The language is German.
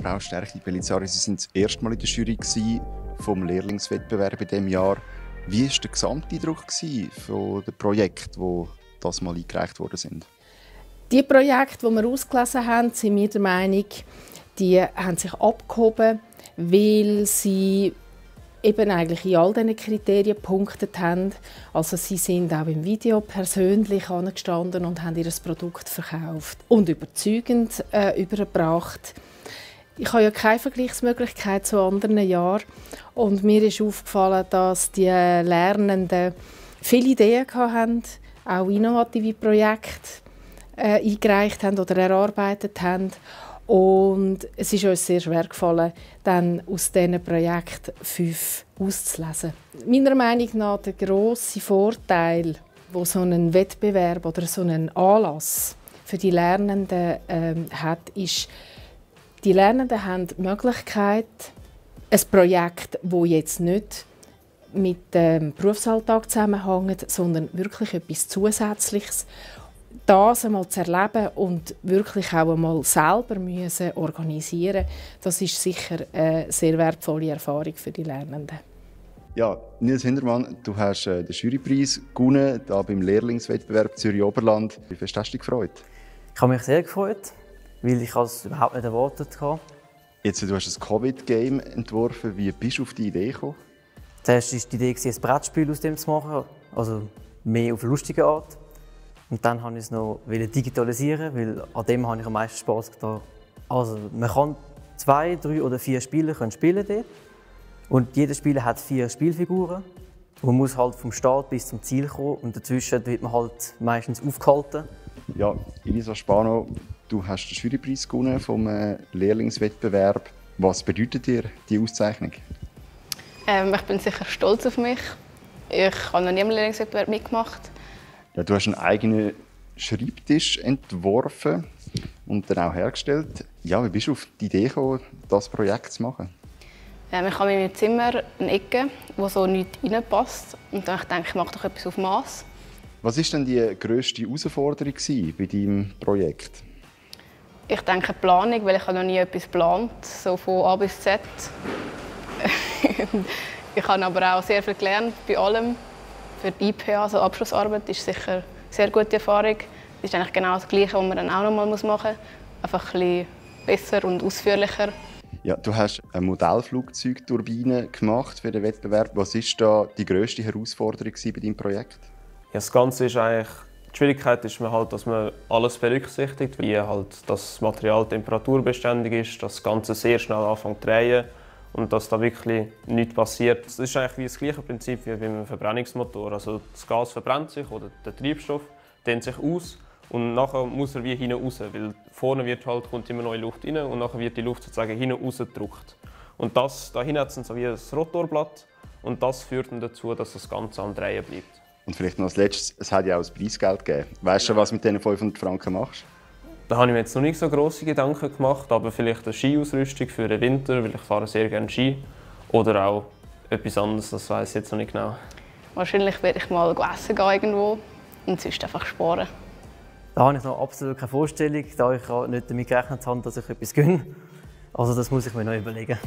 Frau Stärke Bellizari, Sie sind das erste Mal in der Jury vom Lehrlingswettbewerb in diesem Jahr. Wie war der Gesamteindruck von den Projekten, die das mal eingereicht worden sind? Die Projekte, die wir ausgelesen haben, sind wir der Meinung, die haben sich abgehoben, weil sie eben eigentlich in all diesen Kriterien gepunktet haben. Also sie sind auch im Video persönlich angestanden und haben ihr Produkt verkauft und überzeugend äh, übergebracht. Ich habe ja keine Vergleichsmöglichkeit zu anderen Jahren und mir ist aufgefallen, dass die Lernenden viele Ideen hatten, auch innovative Projekte äh, eingereicht haben oder erarbeitet haben und es ist uns sehr schwer gefallen, dann aus diesen Projekten fünf auszulesen. Meiner Meinung nach der grosse Vorteil, wo so ein Wettbewerb oder so ein Anlass für die Lernenden ähm, hat, ist, die Lernenden haben die Möglichkeit, ein Projekt, das jetzt nicht mit dem Berufsalltag zusammenhängt, sondern wirklich etwas Zusätzliches das einmal zu erleben und wirklich auch einmal selber müssen organisieren das ist sicher eine sehr wertvolle Erfahrung für die Lernenden. Ja, Nils Hindermann, du hast äh, den Jurypreis gewonnen, da beim Lehrlingswettbewerb Zürich-Oberland. Wie fest hast du dich gefreut? Ich habe mich sehr gefreut, weil ich es überhaupt nicht erwartet habe. Jetzt, du hast ein Covid-Game entworfen. Wie bist du auf die Idee gekommen? Zuerst war die Idee, ein Brettspiel aus dem zu machen, also mehr auf eine lustige Art. Und dann wollte ich es noch digitalisieren, weil an dem habe ich am meisten Spass getan. Also man kann zwei, drei oder vier Spieler können spielen dort. Und jeder Spieler hat vier Spielfiguren. Man muss halt vom Start bis zum Ziel kommen und dazwischen wird man halt meistens aufgehalten. Ja, Elisa Spano, du hast den Jurypreis gewonnen vom äh, Lehrlingswettbewerb. Was bedeutet dir die Auszeichnung? Ähm, ich bin sicher stolz auf mich. Ich habe noch nie im Lehrlingswettbewerb mitgemacht. Ja, du hast einen eigenen Schreibtisch entworfen und dann auch hergestellt. Ja, wie bist du auf die Idee gekommen, das Projekt zu machen? Ähm, ich habe in meinem Zimmer eine Ecke, wo so nichts reinpasst. Und dann dachte ich, ich mache doch etwas auf Maß. Was war denn die grösste Herausforderung bei deinem Projekt? Ich denke Planung, weil ich noch nie etwas geplant so von A bis Z. ich habe aber auch sehr viel gelernt bei allem für die IPA, also Abschlussarbeit, ist sicher eine sehr gute Erfahrung. Das ist eigentlich genau das Gleiche, was man dann auch noch mal machen muss. Einfach ein bisschen besser und ausführlicher. Ja, du hast eine Modellflugzeugturbine gemacht für den Wettbewerb. Was ist da die grösste Herausforderung bei deinem Projekt? Ja, das Ganze ist eigentlich die Schwierigkeit ist man halt, dass man alles berücksichtigt, wie halt das Material temperaturbeständig ist, dass das Ganze sehr schnell anfängt zu drehen und dass da wirklich nichts passiert. Das ist eigentlich wie das gleiche Prinzip wie beim Verbrennungsmotor. Also das Gas verbrennt sich oder der Treibstoff dehnt sich aus und nachher muss er wie hinten raus, weil vorne wird halt, kommt immer neue Luft rein und nachher wird die Luft sozusagen hinten rausgedrückt. Und das, da hinten hat es so wie ein Rotorblatt und das führt dann dazu, dass das Ganze am Drehen bleibt. Und vielleicht noch als letztes, es hat ja auch ein Preisgeld gegeben. Weißt du schon, was du mit diesen 500 Franken machst? Da habe ich mir jetzt noch nicht so große Gedanken gemacht, aber vielleicht eine Skiausrüstung für den Winter, weil ich fahre sehr gerne Ski. Oder auch etwas anderes, das weiß ich jetzt noch nicht genau. Wahrscheinlich werde ich mal essen gehen irgendwo und sonst einfach sparen. Da habe ich noch absolut keine Vorstellung, da ich nicht damit gerechnet habe, dass ich etwas gönne. Also das muss ich mir noch überlegen.